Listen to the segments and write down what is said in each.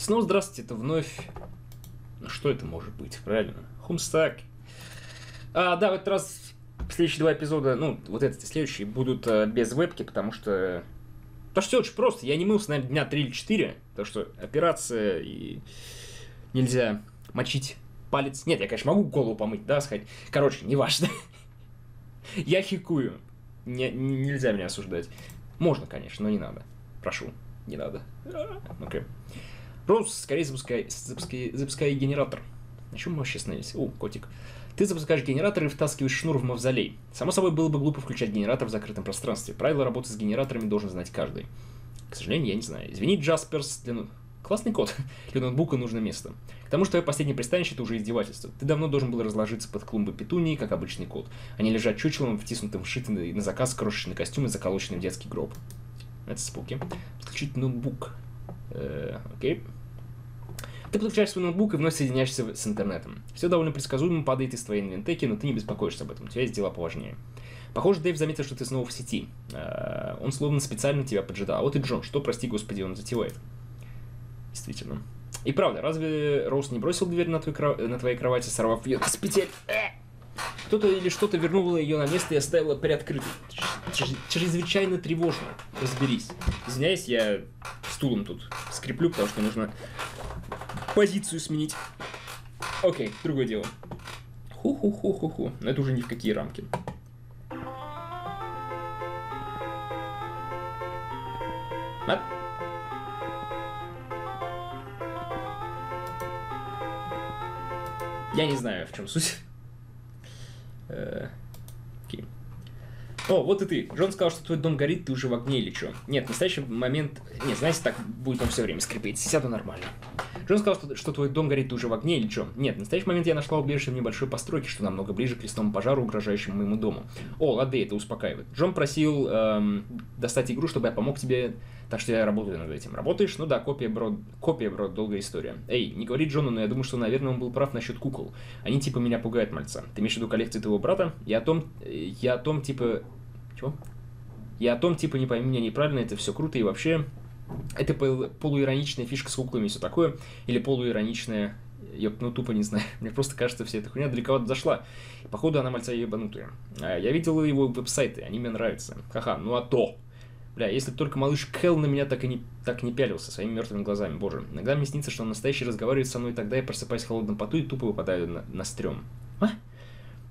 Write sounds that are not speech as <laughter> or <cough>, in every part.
Снова здравствуйте, это вновь... Ну что это может быть, правильно? Хумстак. А, да, в этот раз следующие два эпизода, ну, вот этот и следующий, будут а, без вебки, потому что... Потому что все очень просто. Я не мылся, наверное, дня 3 или 4, потому что операция и нельзя мочить палец. Нет, я, конечно, могу голову помыть, да, сказать. Короче, неважно. <laughs> я хикую. Не, нельзя меня осуждать. Можно, конечно, но не надо. Прошу, не надо. Окей. Okay. Роуз, скорее запускай, запускай, запускай генератор. На чем мы вообще остановились? О, котик. Ты запускаешь генератор и втаскиваешь шнур в мавзолей. Само собой, было бы глупо включать генератор в закрытом пространстве. Правила работы с генераторами должен знать каждый. К сожалению, я не знаю. Извини, Джасперс, для... Классный код. <laughs> Для ноутбука нужно место. К тому же твое последнее пристанище это уже издевательство. Ты давно должен был разложиться под клумбы петунии, как обычный код. Они лежат чучелом, втиснутым в шитый на заказ крошечный костюм и заколоченный в детский гроб. Это спуки. Подключить ноутбук. Э, окей. Ты подключаешь свой ноутбук и вновь соединяешься с интернетом. Все довольно предсказуемо падает из твоей инвентеки, но ты не беспокоишься об этом, у тебя есть дела поважнее. Похоже, Дэйв заметил, что ты снова в сети. Э, он словно специально тебя поджидал. А вот и Джон, что, прости господи, он затевает. Действительно. И правда, разве Роуз не бросил дверь на, твой, на твоей кровати, сорвав ее с петель? Кто-то или что-то вернуло ее на место и оставило приоткрытой. Чрезвычайно тревожно. Разберись. Извиняюсь, я стулом тут скреплю, потому что нужно позицию сменить. Окей, другое дело. Ху-ху-ху-ху-ху. Но это уже ни в какие рамки. Я не знаю, в чем суть. Э, окей. О, вот и ты. Джон сказал, что твой дом горит, ты уже в огне или что? Нет, в настоящий момент... Нет, знаете, так будет он все время скрипеть. Сяду нормально. Джон сказал, что, что твой дом горит, уже в огне или что? Нет, в настоящий момент я нашла убежище в небольшой постройке, что намного ближе к лесному пожару, угрожающему моему дому. О, ладно, это успокаивает. Джон просил эм, достать игру, чтобы я помог тебе, так что я работаю над этим. Работаешь? Ну да, копия, бро, копия, бро, долгая история. Эй, не говори Джону, но я думаю, что, наверное, он был прав насчет кукол. Они типа меня пугают, мальца. Ты имеешь в виду коллекции твоего брата? Я о том, я о том, типа... Чего? Я о том, типа, не пойми меня неправильно, это все круто и вообще, это полуироничная фишка с куклами и все такое, или полуироничная я ну тупо не знаю. <laughs> Мне просто кажется, вся эта хуйня далековато зашла. И, походу, она мальца ебанутая. А, я видел его веб-сайты, они мне нравятся. Ха-ха, ну а то. Бля, если только малыш Кэл на меня так и не, так не пялился своими мертвыми глазами, боже. Иногда мне снится, что он настоящий разговаривает со мной, тогда я просыпаюсь в холодном поту и тупо выпадаю на, на стрём. А?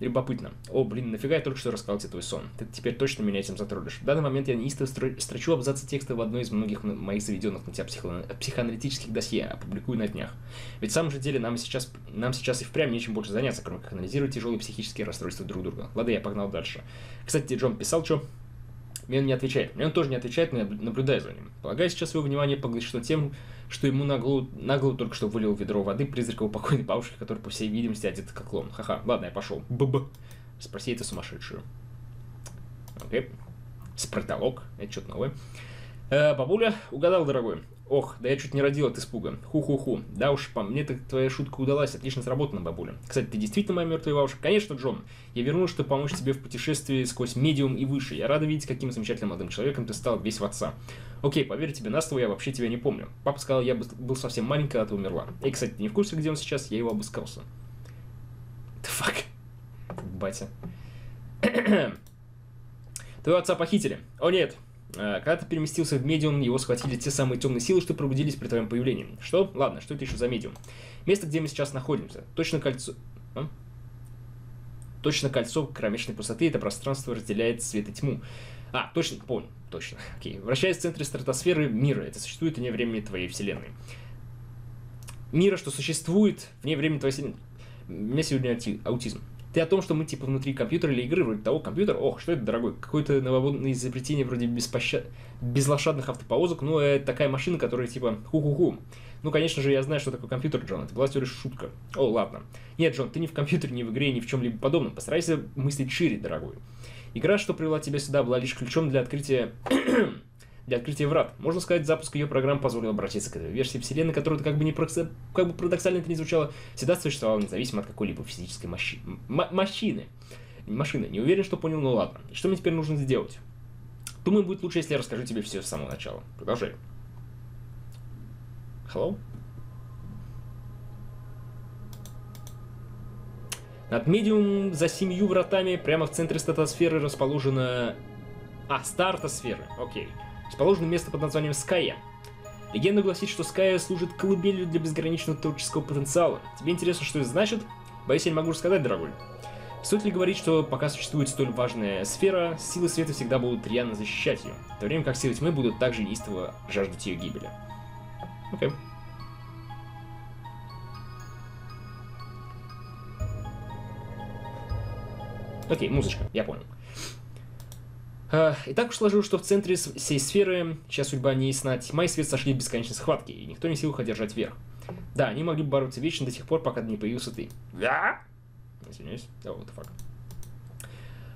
Любопытно. О, блин, нафига я только что рассказал тебе твой сон? Ты теперь точно меня этим затроллишь. В данный момент я неистово строчу абзацы текста в одной из многих моих заведенных на тебя психо психоаналитических досье, опубликую на днях. Ведь в самом же деле нам сейчас, нам сейчас и впрямь нечем больше заняться, кроме как анализировать тяжелые психические расстройства друг друга. Ладно, я погнал дальше. Кстати, Джон писал, что мне он не отвечает. Мне он тоже не отвечает, но я наблюдаю за ним. Полагаю, сейчас свое внимание поглощено тем, что ему на голову, на голову только что вылил ведро воды призрак его покойной бабушки, который, по всей видимости, одет как клон. Ха-ха, ладно, я пошел. Б-б. Спроси это сумасшедшую. Окей. Спарталог. Это что-то новое. Э, бабуля, угадал, дорогой. Ох, да я чуть не родил от испуга. Ху-ху-ху. Да уж, по мне так твоя шутка удалась. Отлично сработана, бабуля. Кстати, ты действительно моя мертвая бабушка? Конечно, Джон. Я вернулась, чтобы помочь тебе в путешествии сквозь медиум и выше. Я рада видеть, каким замечательным молодым человеком ты стал весь в отца. Окей, поверь тебе на слово, я вообще тебя не помню. Папа сказал, я был совсем маленький, когда ты умерла. И, кстати, ты не в курсе, где он сейчас? Я его обыскался. The fuck? Батя. <clears throat> Твоего отца похитили. О нет. А, когда ты переместился в медиум, его схватили те самые темные силы, что пробудились при твоем появлении. Что? Ладно, что это еще за медиум? Место, где мы сейчас находимся. Точно кольцо... А? Точно кольцо кромешной пустоты, это пространство разделяет свет и тьму. А, точно, понял, точно. Окей. Вращаясь в центре стратосферы мира, это существует вне времени твоей вселенной. Мира, что существует вне времени твоей вселенной. У меня сегодня аутизм. Ты о том, что мы типа внутри компьютера или игры, вроде того, компьютер, ох, что это, дорогой, какое-то новомодное изобретение вроде беспощад... безлошадных автоповозок, но это такая машина, которая типа ху-ху-ху. Ну, конечно же, я знаю, что такое компьютер, Джон, это была всего лишь шутка. О, ладно. Нет, Джон, ты не в компьютере, не в игре, ни в чем-либо подобном. Постарайся мыслить шире, дорогой. Игра, что привела тебя сюда, была лишь ключом для открытия для открытия врат. Можно сказать, запуск ее программ позволил обратиться к этой версии вселенной, которая, как бы, не прокс... как бы парадоксально это не звучало, всегда существовала независимо от какой-либо физической мощи... мощины. Машины. Не уверен, что понял, но ладно. Что мне теперь нужно сделать? Думаю, будет лучше, если я расскажу тебе все с самого начала. Продолжай. Hello? Над медиум за семью вратами прямо в центре статосферы расположена... А, стартосферы, окей. Okay. Расположено место под названием Ская. Легенда гласит, что Ская служит колыбелью для безграничного творческого потенциала. Тебе интересно, что это значит? Боюсь, я не могу рассказать, дорогой. Стоит ли говорить, что пока существует столь важная сфера, силы света всегда будут рьяно защищать ее, в то время как силы тьмы будут также неистово жаждать ее гибели. Окей. Okay. Окей, музычка, я понял. А, и так уж сложилось, что в центре всей сферы, сейчас судьба не ясна, тьма и свет сошли в бесконечной схватке, и никто не сил их одержать вверх. Да, они могли бы бороться вечно до тех пор, пока не появился ты. Да? Извиняюсь. Да, вот факт.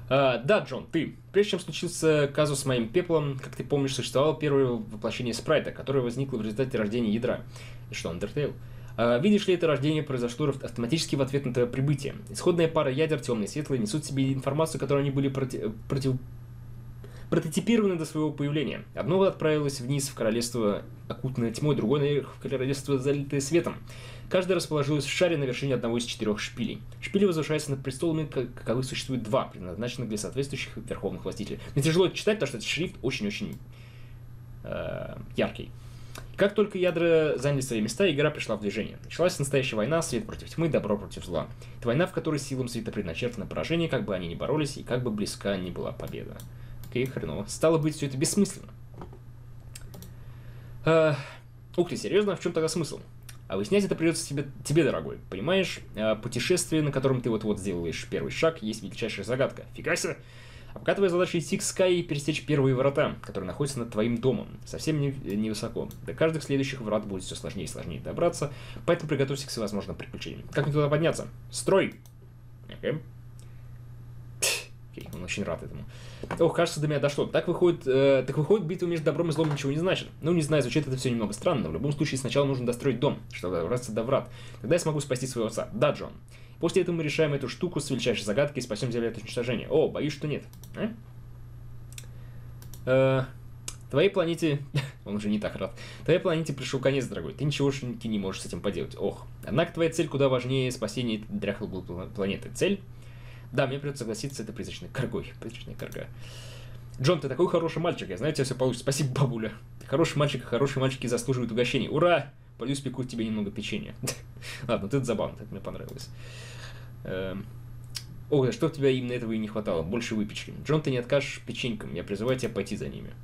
А, да, Джон, ты. Прежде чем случился казус с моим пеплом, как ты помнишь, существовало первое воплощение спрайта, которое возникло в результате рождения ядра. И что, Undertale? А, видишь ли, это рождение произошло автоматически в ответ на твое прибытие. Исходная пара ядер, темные и светлые, несут в себе информацию, которую они были проти... против... прототипированы до своего появления. Одно отправилось вниз в королевство окутанное тьмой, другое наверх в королевство залитое светом. Каждая расположилась в шаре на вершине одного из четырех шпилей. Шпили возвышаются над престолами, каковых существует два, предназначенных для соответствующих верховных властителей. Мне тяжело читать, потому что этот шрифт очень-очень э, яркий. Как только ядра заняли свои места, игра пришла в движение. Началась настоящая война, свет против тьмы, добро против зла. Это война, в которой силам света предначертано поражение, как бы они ни боролись, и как бы близка ни была победа. Окей, хреново. Стало быть, все это бессмысленно. А, ух ты, серьезно? В чем тогда смысл? А выяснять это придется тебе, тебе, дорогой. Понимаешь, а, путешествие, на котором ты вот-вот сделаешь первый шаг, есть величайшая загадка. Фига себе! А пока твоя задача идти к Скай и пересечь первые врата, которые находятся над твоим домом, совсем не, невысоко. До каждых следующих врат будет все сложнее и сложнее добраться, поэтому приготовься к всевозможным приключениям. Как мне туда подняться? Строй! Окей. Окей, он очень рад этому. Ох, кажется, до меня дошло. Так выходит, э, так выходит, битва между добром и злом ничего не значит. Ну, не знаю, звучит это все немного странно, но в любом случае сначала нужно достроить дом, чтобы добраться до врат. Тогда я смогу спасти своего отца. Да, Джон. После этого мы решаем эту штуку с величайшей загадкой и спасем Землю от уничтожения. О, боюсь, что нет. А? Э, твоей планете... <laughs> Он уже не так рад. Твоей планете пришел конец, дорогой. Ты ничего ты не можешь с этим поделать. Ох. Однако твоя цель куда важнее спасения дряхлой планеты. Цель? Да, мне придется согласиться, это призрачная коргой. <laughs> Призрачная корга. Джон, ты такой хороший мальчик. Я знаю, у тебя все получится. Спасибо, бабуля. Ты хороший мальчик, хорошие мальчики заслуживают угощения. Ура! Пойду спеку тебе немного печенья. <laughs> Ладно, это забавно, это мне понравилось. Эм, Ой, а что у тебя именно этого и не хватало? Больше выпечки. Джон, ты не откажешь печенькам, я призываю тебя пойти за ними.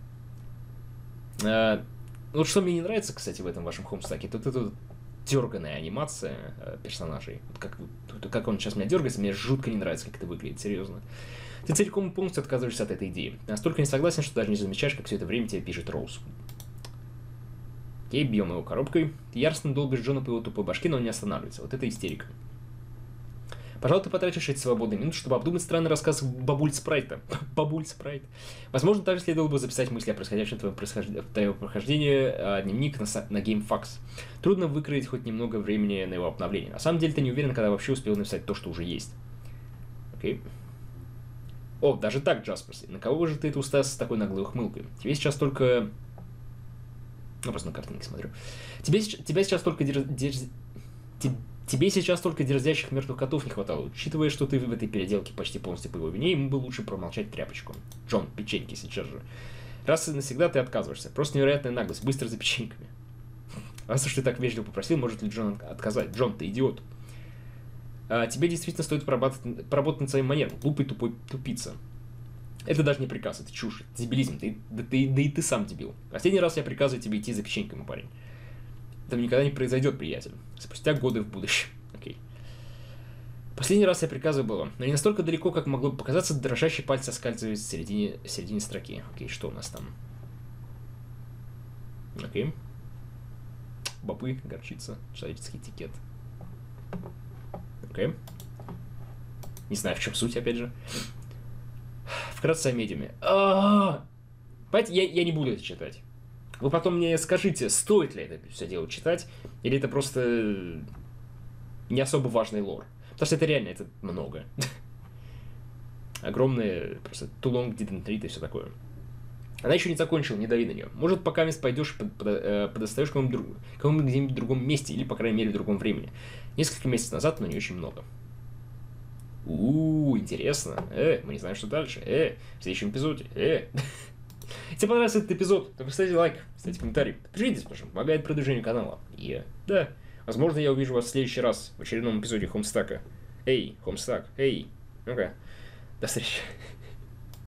А, вот что мне не нравится, кстати, в этом вашем хомстаке, тут эта дерганая анимация э, персонажей. Как, как он сейчас меня дергается, мне жутко не нравится, как это выглядит, серьезно. Ты целиком и полностью отказываешься от этой идеи. Настолько не согласен, что даже не замечаешь, как все это время тебе пишет Роуз. Окей, бьем его коробкой. Яростно долбишь Джона по его тупой башке, но он не останавливается. Вот это истерика. Пожалуй, ты потратишь эти свободные минуты, чтобы обдумать странный рассказ Бабуль Спрайта. <laughs> Бабуль Спрайт. Возможно, также следовало бы записать мысли о происходящем твоем, происхож... твоем прохождении а, дневник на, на GameFAQs. Трудно выкроить хоть немного времени на его обновление. На самом деле, ты не уверен, когда вообще успел написать то, что уже есть. Окей. О, даже так, Джасперс. На кого же ты это уставился с такой наглой ухмылкой? Тебе сейчас только... Ну, просто на картинке смотрю. Тебе, тебя сейчас только дерз... Дерз... Тебе сейчас только дерзящих мертвых котов не хватало, учитывая, что ты в этой переделке почти полностью по его вине, ему бы лучше промолчать тряпочку. Джон, печеньки сейчас же. Раз и навсегда ты отказываешься. Просто невероятная наглость. Быстро за печеньками. Раз уж ты так вежливо попросил, может ли Джон отказать? Джон, ты идиот. А, тебе действительно стоит поработать, поработать над своим манером. Глупый тупой тупица. Это даже не приказ, это чушь, дебилизм. Ты, да, ты, да и ты сам дебил. Последний раз я приказываю тебе идти за печеньками, парень. Этого никогда не произойдет, приятель. Спустя годы в будущем. Окей. Последний раз я приказываю было, но не настолько далеко, как могло бы показаться, дрожащий пальцы оскальзывают в середине, в середине строки. Окей, что у нас там? Окей. Бобы, горчица, человеческий этикет. Окей. Не знаю, в чем суть, опять же. Вкратце о медиуме. А Понимаете, я, я не буду это читать. Вы потом мне скажите, стоит ли это все дело читать, или это просто не особо важный лор. Потому что это реально, это много. <laughs> Огромное, просто too long didn't read и все такое. Она еще не закончила, не дави на нее. Может, пока мест пойдешь, под, под, э, подостаешь кому-нибудь кому где-нибудь в другом месте, или, по крайней мере, в другом времени. Несколько месяцев назад, но не очень много. У, интересно. Э, мы не знаем, что дальше. Э, в следующем эпизоде. Э. <laughs> Если понравился этот эпизод, то поставьте лайк, ставьте комментарий, подпишитесь, потому что помогает продвижению канала. И да, возможно, я увижу вас в следующий раз в очередном эпизоде Хомстака. Эй, Хомстак, эй. Ну-ка, до встречи.